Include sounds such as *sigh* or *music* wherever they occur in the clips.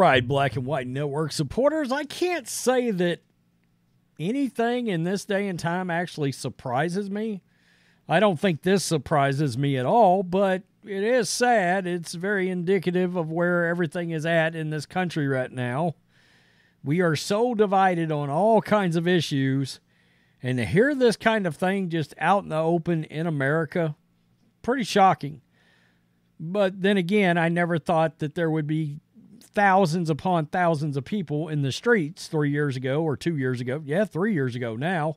right, Black and White Network supporters. I can't say that anything in this day and time actually surprises me. I don't think this surprises me at all, but it is sad. It's very indicative of where everything is at in this country right now. We are so divided on all kinds of issues. And to hear this kind of thing just out in the open in America, pretty shocking. But then again, I never thought that there would be thousands upon thousands of people in the streets three years ago or two years ago. Yeah, three years ago now,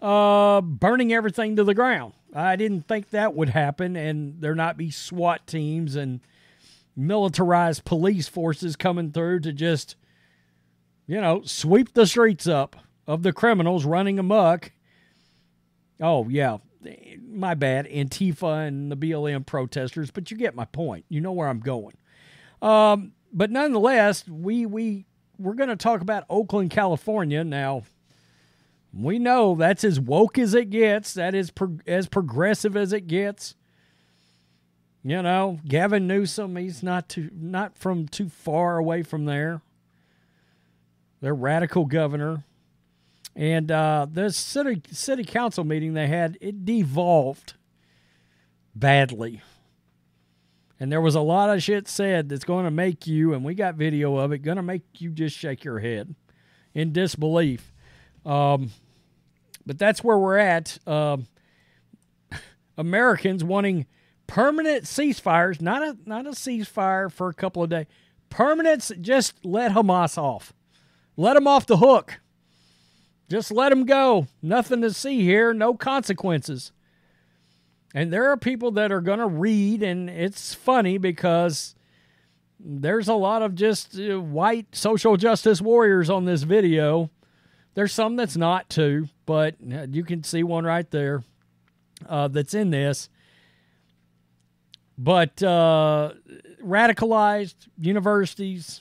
uh, burning everything to the ground. I didn't think that would happen and there not be SWAT teams and militarized police forces coming through to just, you know, sweep the streets up of the criminals running amok. Oh, yeah, my bad, Antifa and the BLM protesters, but you get my point. You know where I'm going. Um, but nonetheless, we we we're going to talk about Oakland, California. Now, we know that's as woke as it gets. That is pro- as progressive as it gets. You know, Gavin Newsom, he's not too not from too far away from there. Their radical governor. And uh, the city city council meeting they had, it devolved badly. And there was a lot of shit said that's going to make you, and we got video of it, going to make you just shake your head in disbelief. Um, but that's where we're at. Um, *laughs* Americans wanting permanent ceasefires, not a not a ceasefire for a couple of days. Permanent, just let Hamas off. Let them off the hook. Just let them go. Nothing to see here. No consequences. And there are people that are going to read, and it's funny because there's a lot of just uh, white social justice warriors on this video. There's some that's not too, but uh, you can see one right there uh, that's in this. But uh, radicalized universities,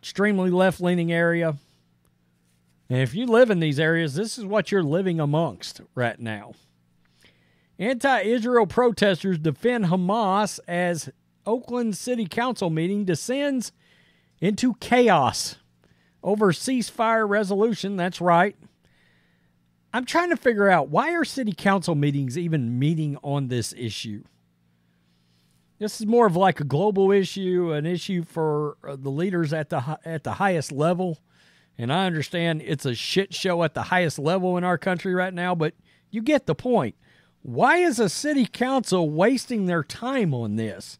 extremely left leaning area. And if you live in these areas, this is what you're living amongst right now. Anti Israel protesters defend Hamas as Oakland City Council meeting descends into chaos over ceasefire resolution. That's right. I'm trying to figure out why are city council meetings even meeting on this issue? This is more of like a global issue, an issue for uh, the leaders at the at the highest level. And I understand it's a shit show at the highest level in our country right now, but you get the point. Why is a city council wasting their time on this?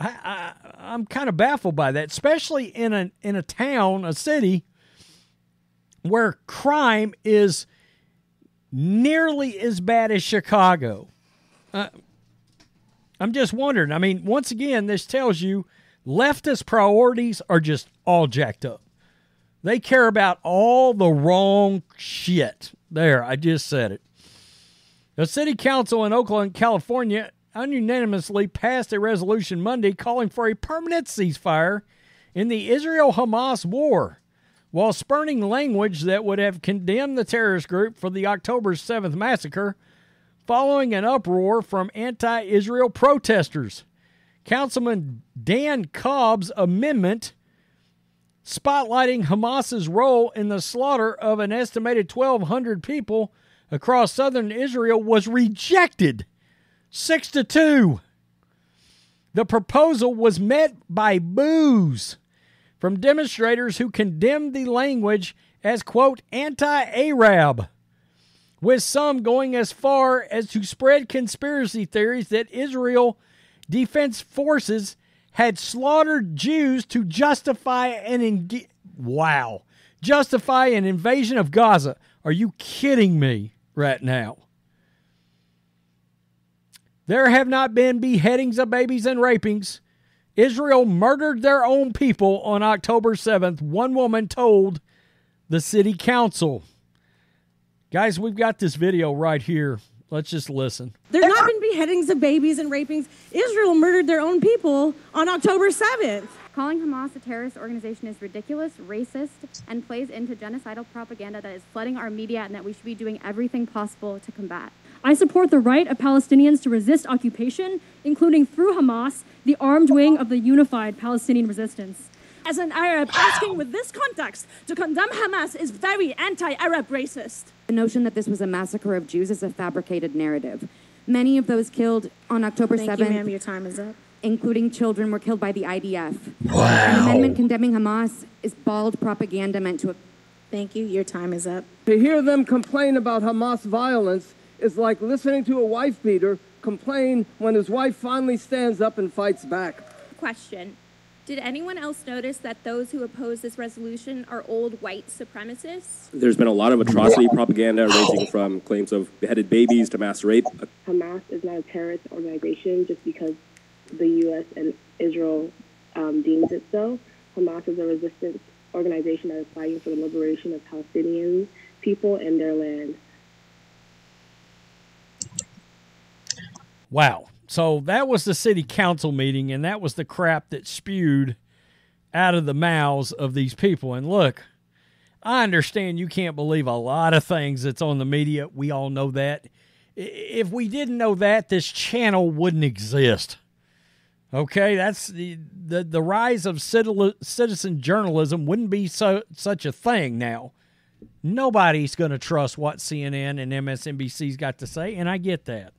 I, I am kind of baffled by that, especially in a in a town, a city where crime is nearly as bad as Chicago. Uh, I'm just wondering. I mean, once again, this tells you leftist priorities are just all jacked up. They care about all the wrong shit. There, I just said it. The city council in Oakland, California, unanimously passed a resolution Monday calling for a permanent ceasefire in the Israel Hamas war, while spurning language that would have condemned the terrorist group for the October 7th massacre following an uproar from anti Israel protesters. Councilman Dan Kalb's amendment spotlighting Hamas's role in the slaughter of an estimated 1,200 people across southern Israel was rejected 6 to 2. The proposal was met by boos from demonstrators who condemned the language as quote anti-Arab with some going as far as to spread conspiracy theories that Israel defense forces had slaughtered Jews to justify an wow justify an invasion of Gaza. Are you kidding me? Right now. There have not been beheadings of babies and rapings. Israel murdered their own people on October 7th, one woman told the city council. Guys, we've got this video right here. Let's just listen. There have not been beheadings of babies and rapings. Israel murdered their own people on October 7th. Calling Hamas a terrorist organization is ridiculous, racist, and plays into genocidal propaganda that is flooding our media and that we should be doing everything possible to combat. I support the right of Palestinians to resist occupation, including through Hamas, the armed wing of the unified Palestinian resistance. As an Arab, asking with this context to condemn Hamas is very anti Arab racist. The notion that this was a massacre of Jews is a fabricated narrative. Many of those killed on October Thank 7th, you, ma'am. Your time is up. Including children, were killed by the IDF. Wow. An amendment condemning Hamas is bald propaganda meant to Thank you. Your time is up. To hear them complain about Hamas violence is like listening to a wife beater complain when his wife finally stands up and fights back. Question. Did anyone else notice that those who oppose this resolution are old white supremacists? There's been a lot of atrocity propaganda ranging from claims of beheaded babies to mass rape. Hamas is not a terrorist organization just because the U.S. and Israel um, deems it so. Hamas is a resistance organization that is fighting for the liberation of Palestinian people and their land. Wow. So that was the city council meeting, and that was the crap that spewed out of the mouths of these people. And look, I understand you can't believe a lot of things that's on the media. We all know that. If we didn't know that, this channel wouldn't exist. Okay, that's the the, the rise of citizen journalism wouldn't be so such a thing now. Nobody's going to trust what CNN and MSNBC's got to say, and I get that.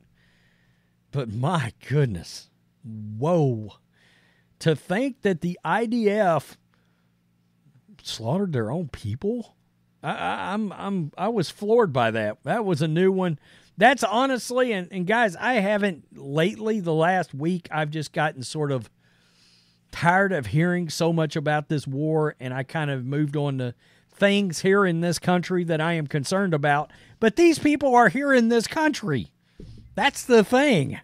But my goodness, whoa. To think that the IDF slaughtered their own people? I, I, I'm I'm I was floored by that. That was a new one. That's honestly, and, and guys, I haven't lately, the last week, I've just gotten sort of tired of hearing so much about this war, and I kind of moved on to things here in this country that I am concerned about. But these people are here in this country. That's the thing.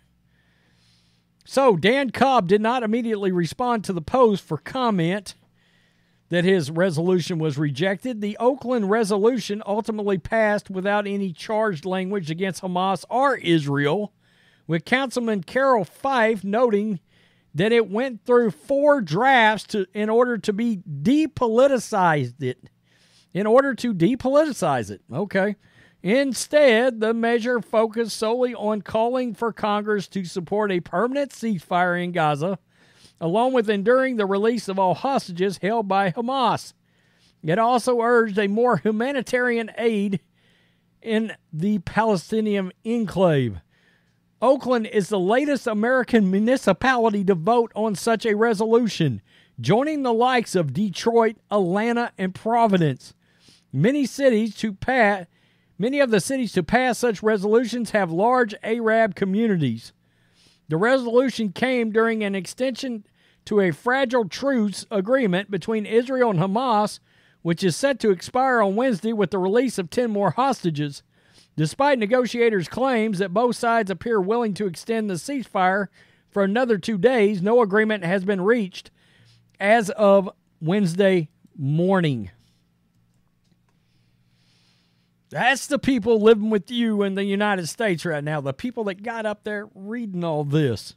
So Dan Kalb did not immediately respond to the post for comment that his resolution was rejected. The Oakland resolution ultimately passed without any charged language against Hamas or Israel, with Councilman Carroll Fife noting that it went through four drafts to, in order to be depoliticized it. In order to depoliticize it. Okay. Instead, the measure focused solely on calling for Congress to support a permanent ceasefire in Gaza, along with enduring the release of all hostages held by Hamas. It also urged a more humanitarian aid in the Palestinian enclave. Oakland is the latest American municipality to vote on such a resolution, joining the likes of Detroit, Atlanta, and Providence. Many cities to pass Many of the cities to pass such resolutions have large Arab communities. The resolution came during an extension to a fragile truce agreement between Israel and Hamas, which is set to expire on Wednesday with the release of 10 more hostages. Despite negotiators' claims that both sides appear willing to extend the ceasefire for another two days, no agreement has been reached as of Wednesday morning. That's the people living with you in the United States right now. The people that got up there reading all this.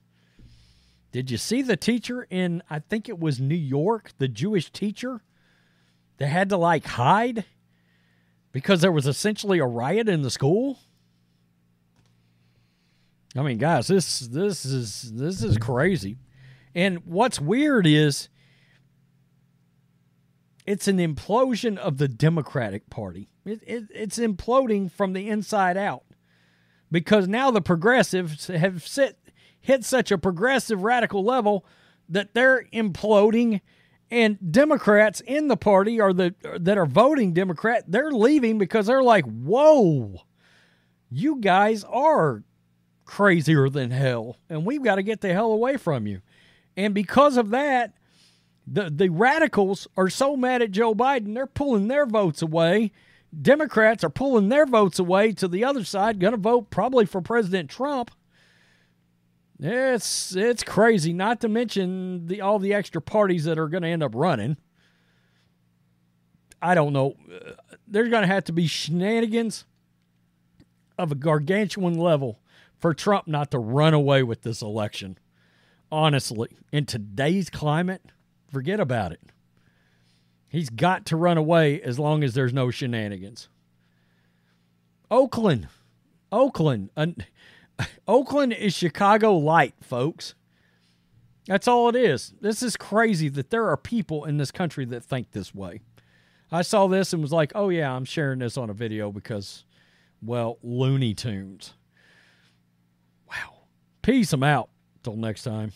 Did you see the teacher in, I think it was New York, the Jewish teacher that had to like hide because there was essentially a riot in the school? I mean, guys, this this is this is crazy. And what's weird is it's an implosion of the Democratic Party. It, it, it's imploding from the inside out because now the progressives have sit, hit such a progressive radical level that they're imploding and democrats in the party are the that are voting democrat they're leaving because they're like whoa you guys are crazier than hell and we've got to get the hell away from you and because of that the the radicals are so mad at Joe Biden they're pulling their votes away Democrats are pulling their votes away to the other side, going to vote probably for President Trump. It's it's crazy. Not to mention the all the extra parties that are going to end up running. I don't know. There's going to have to be shenanigans of a gargantuan level for Trump not to run away with this election. Honestly, in today's climate, forget about it. He's got to run away as long as there's no shenanigans. Oakland. Oakland. An, *laughs* Oakland is Chicago light, folks. That's all it is. This is crazy that there are people in this country that think this way. I saw this and was like, oh, yeah, I'm sharing this on a video because, well, Looney Tunes. Wow. Peace. I'm out. Till next time.